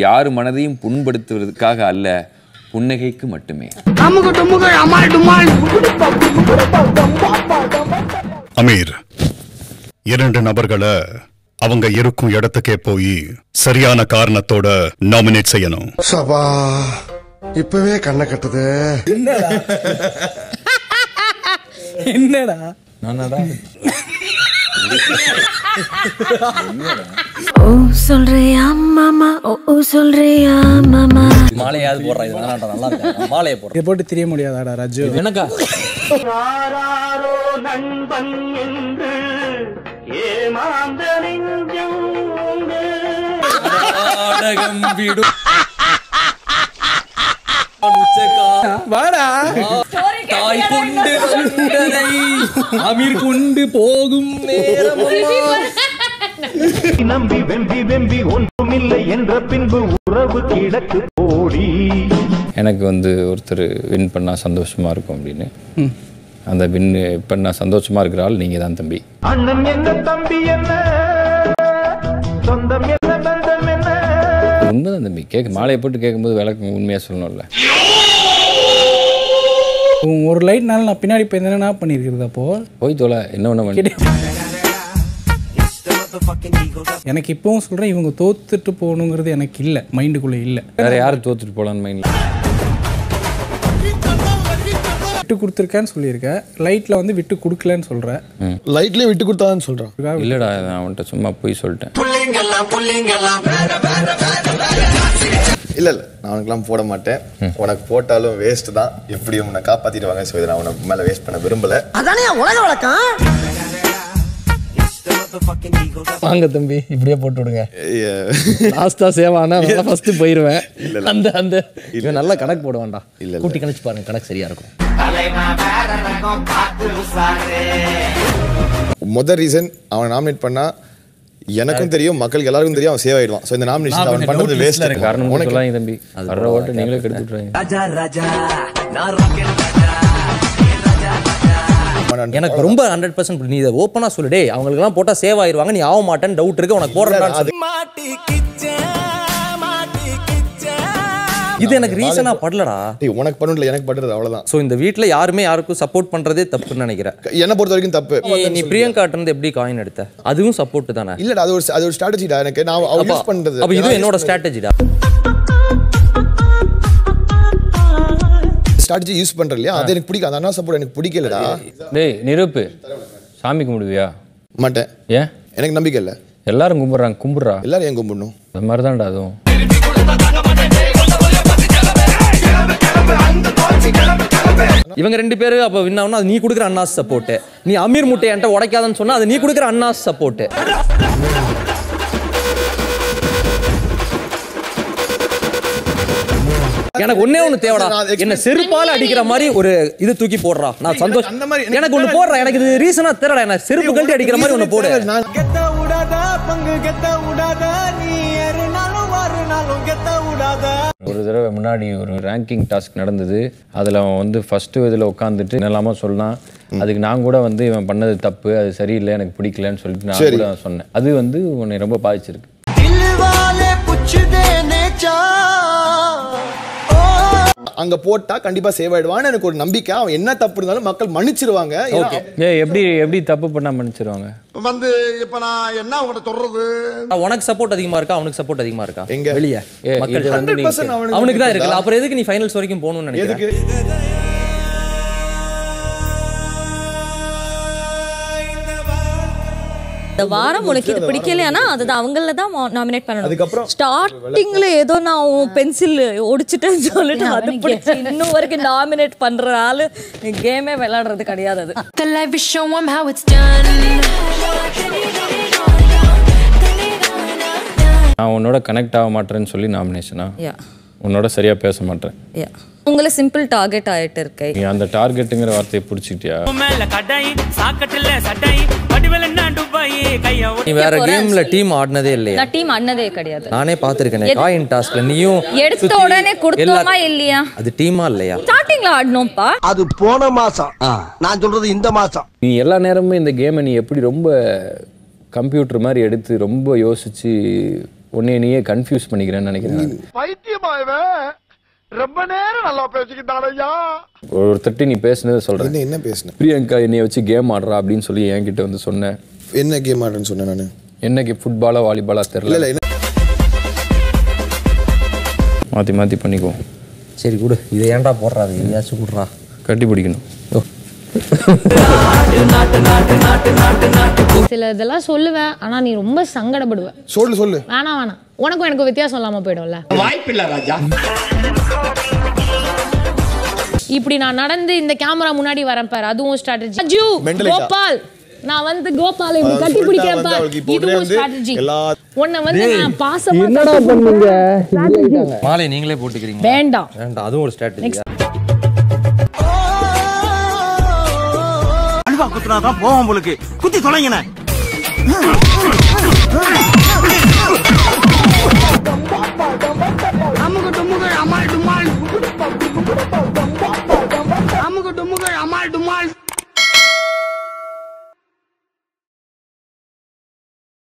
யார் மனதையும் புண்படுத்துவதற்காக அல்ல புன்னகைக்கு மட்டுமே. அமீர் இரண்டு நபர்களை அவங்க இருக்கும் இடத்துக்கே போய் சரியான காரணத்தோட நாமினேட் செய்யணும். சபா இப்பவே கண்ணை கட்டுது. என்னடா? ஓ சொல்றியா மாமா ஓ ஓ சொல்றியா மாமா மாலையாவது இது வேணாம்டா, நல்லா இருக்கு? மாலையை போடுறேன். இதை போட்டு தெரிய முடியாதாடா ராஜு? எனக்கா நாடகம் விடும். உச்சக்கா. வாடா. தாய் கொண்டு அமீர் கொண்டு போகும் நேரம் நம்பி வெம்பி வெம்பி ஒன்றுமில்லை என்ற பின்பு உறவு கிழக்கு போடி. எனக்கு வந்து ஒருத்தர் வின் பண்ணா சந்தோஷமா இருக்கும் அப்படின்னு. அந்த வின் பண்ணா சந்தோஷமா இருக்கிற ஆள் நீங்க தான் தம்பி. அண்ணன் என்ன தம்பி என்ன? சொந்தம் என்ன பந்தம் என்ன? உண்மைதான் தம்பி. கேட்க மாலையை போட்டு கேட்கும்போது விளக்கம் உண்மையா சொல்லணும்ல. ஒரு லைட்னால நான் பின்னாடி போய் என்ன பண்ணியிருக்கிறது அப்போ? போய் தோலை என்ன ஒண்ணு பண்ணி? எனக்கு இப்பவும் சொல்றேன் இவங்க தோத்துட்டு போகணுங்கிறது எனக்கு இல்லை. மைண்டுக்குள்ள இல்லை. வேற யாரு தோத்துட்டு போலான்னு மைண்ட்ல விட்டு கொடுத்துருக்கேன்னு சொல்லியிருக்கேன் லைட்ல வந்து விட்டு கொடுக்கலன்னு சொல்றேன் லைட்லயே விட்டு கொடுத்தான்னு சொல்றான் இல்லடா நான் அவன்கிட்ட சும்மா போய் சொல்லிட்டேன். இல்ல இல்ல நான் உனக்குலாம் போட மாட்டேன். உனக்கு போட்டாலும் வேஸ்ட் தான். எப்படியும் உன்னை காப்பாத்திடுவாங்க ஸோ இதை நான் உனக்கு மேல வேஸ்ட் பண்ண விரும்பல. அதானே உலக வழக்கம்? வாங்க தம்பி இப்படியே போட்டு விடுங்க. லாஸ்டா சேவ் ஆனா நான் ஃபர்ஸ்ட் போயிருவேன். அந்த அந்த. இவன் நல்லா கணக்கு போடுவான்டா. இல்ல. கூட்டி கணக்கு பாருங்க கணக்கு சரியா இருக்கும். முத ரீசன் அவன் நாமினேட் பண்ணா எனக்கும் தெரியும் மக்களுக்கு எல்லாருக்கும் தெரியும் அவன் சேவ் ஆயிடுவான். ஸோ இந்த நாமினேஷன் அவன் பண்றது வேஸ்ட் காரணம் உனக்கு தம்பி. வர்ற ஓட்டு நீங்களே கெடுத்து விட்டுறாங்க எனக்கு ரொம்ப ஹண்ட்ரட் பர்சன்ட் நீ இதை ஓப்பனா சொல்லு டேய் அவங்களுக்குலாம் போட்டா சேவ் ஆயிருவாங்க நீ ஆக மாட்டேன்னு டவுட் இருக்கு உனக்கு போடுறேன் இது எனக்கு ரீசனா படலடா. டேய், உனக்கு பண்ணல எனக்கு பண்றது அவ்வளவுதான். சோ இந்த வீட்ல யாருமே யாருக்கும் சப்போர்ட் பண்றதே தப்புன்னு நினைக்கிறேன். என்னை பொறுத்த வரைக்கும் தப்பு. நீ- பிரியங்கா இருந்து எப்படி காயின் எடுத்த? அதுவும் சப்போர்ட் தானே? இல்லடா அது ஒரு அது ஒரு ஸ்ட்ராட்டஜிடா எனக்கு. நான் யூஸ் பண்றது. அப்ப இது என்னோட ஸ்ட்ராட்டஜிடா ஸ்ட்ராட்டஜி யூஸ் பண்ற இல்லையா அது எனக்கு பிடிக்காது அண்ணா சப்போர்ட் எனக்கு பிடிக்கலடா. டேய் நிரூப்பு சாமி கும்பிடுவியா? மாட்டேன். ஏன்? எனக்கு நம்பிக்கை இல்ல. எல்லாரும் கும்பிடுறாங்க கும்பிடுறா? எல்லாரும் ஏன் கும்பிடணும்? அது மாதிரி தான்டா அதுவும். இவங்க ரெண்டு பேரு அப்ப வின் ஆகணும் அது நீ கொடுக்குற அண்ணாஸ் சப்போர்ட் நீ அமீர் முட்டை என்கிட்ட உடைக்காதன்னு சொன்னா அது நீ கொடுக்குற அண்ணாஸ் சப்போர்ட் எனக்கு ஒண்ணே ஒண்ணு தேவைடா. என்ன செருப்பால அடிக்கிற மாதிரி ஒரு இது தூக்கி போடுறா. நான் சந்தோஷம் அந்த மாதிரி எனக்கு ஒண்ணு போடுறா. எனக்கு இது ரீசனா தெரியல என்ன செருப்பு கழட்டி அடிக்கிற மாதிரி ஒண்ணு போடு. நான் கெத்த விடாத பங்கு கெத்த விடாத நீ ஏறினாலும் வாரினாலும் கெத்த விடாத. ஒரு தடவை முன்னாடி ஒரு ரேங்கிங் டாஸ்க் நடந்தது. அதில் அவன் வந்து ஃபஸ்ட்டு இதில் உட்காந்துட்டு என்னெல்லாமோ சொன்னான் அதுக்கு நான் கூட வந்து இவன் பண்ணது தப்பு அது சரியில்லை எனக்கு பிடிக்கலன்னு சொல்லிட்டு நான். கூட சொன்னேன். அது வந்து உன்னை ரொம்ப பாதிச்சிருக்கு. அங்க போட்டா கண்டிப்பா சேவ் ஆயிடுவான்னு எனக்கு ஒரு நம்பிக்கை. அவன் என்ன தப்பு இருந்தாலும் மக்கள் மன்னிச்சிருவாங்க. எப்படி எப்படி தப்பு பண்ணா மன்னிச்சிருவாங்க? வந்து இப்ப நான் என்ன உங்கள்ட்ட சொல்றது? உனக்கு சப்போர்ட் அதிகமா இருக்கா? அவனுக்கு சப்போர்ட் அதிகமா இருக்கா? எங்க? வெளியே. மக்கள் இது வந்து 100% அவனுக்கு தான்? இருக்குல்ல. அப்புறம் எதுக்கு நீ ஃபைனல்ஸ் வரைக்கும் போகணும்னு நினைக்கிறேன் இந்த வாரம் உனக்கு இது பிடிக்கலையானா அதுதான் அவங்கள தான் நாமினேட் பண்ணணும். அதுக்கப்புறம் ஸ்டார்டிங்ல ஏதோ நான் உன் பென்சில் ஒடிச்சிட்டேன்னு சொல்லிட்டு அது பிடிச்சி இன்னும் வரைக்கும் நாமினேட் பண்ற ஆளு கேமே விளையாடுறது கிடையாது அது. The life is show how it's done. நான் உன்னோட கனெக்ட் ஆக மாட்டேன்னு சொல்லி நாமினேஷனா யா உன்னோட சரியா பேச மாட்டேன். யா உங்களை சிம்பிள் டார்கெட் ஆயிட்டு இருக்கை. நீ அந்த டார்கெட்டுங்கிற வார்த்தையை பிடிச்சிக்கிட்டியா? நீ வேற கேம்ல டீம் ஆடினதே இல்லையா. நான் டீம் அண்ணதே கிடையாது. நானே பாத்திருக்கேன் காயின் டாஸ்க்ல நீயும் எடுத்த உடனே கொடுத்தோமா எல்லா- இல்லையா? அது டீமா இல்லையா? ஸ்டார்டிங்ல ஆடணும்ப்பா அது போன மாசம். நான் சொல்றது இந்த மாசம். நீ எல்லா நேரமும் இந்த கேமை நீ எப்படி ரொம்ப கம்ப்யூட்டர் மாதிரி எடுத்து ரொம்ப யோசிச்சு உன்னை நீயே கன்ஃபியூஸ் பண்ணிக்கிறேன்னு நினைக்கிறேன் பைத்தியமா ரொம்ப நேரம் நல்லா பேசிக்கிட்டான் ஐயா. ஒருத்தட்டு நீ பேசுனதை சொல்கிறேன் என்ன என்ன பேசினேன் பிரியங்கா என்னைய வச்சு கேம் ஆடுறா அப்படின்னு சொல்லி என்கிட்ட வந்து சொன்னேன் என்ன கேம் ஆடுறேன்னு சொன்னேன் நான்? என்னைக்கு ஃபுட்பாலா வாலிபாலா என்ன? மாற்றி மாற்றி பண்ணிக்குவோம். சரி கொடு. இதை ஏன்டா போடுறாது எதையாச்சும் கொடுறா. கட்டி பிடிக்கணும். சில இதெல்லாம் சொல்லுவேன் ஆனா நீ ரொம்ப சங்கடப்படுவ. சொல்லு சொல்லு. வேணாம் வேணாம் உனக்கும் எனக்கு வித்தியாசம் இல்லாம போயிடும்ல. வாய்ப்பில்லை ராஜா. இப்படி நான் நடந்து இந்த கேமரா முன்னாடி வரேன் பாரு. அதுவும் ஸ்ட்ராட்டஜி அஜு. கோபால். நான் வந்து கோபால் இப்படி கட்டி பிடிக்கிறேன் பாரு. இதுவும் ஸ்ட்ராட்டஜி உன்னை வந்து நான் பாசமா என்னடா பண்ணுங்க. மாலை நீங்களே போட்டுக்கிறீங்க வேண்டாம். வேண்டாம் அதுவும் ஒரு ஸ்ட்ராட்டஜி குத்துனாதான் போவோம் உங்களுக்கு குத்தி தொலைங்கண்ணே.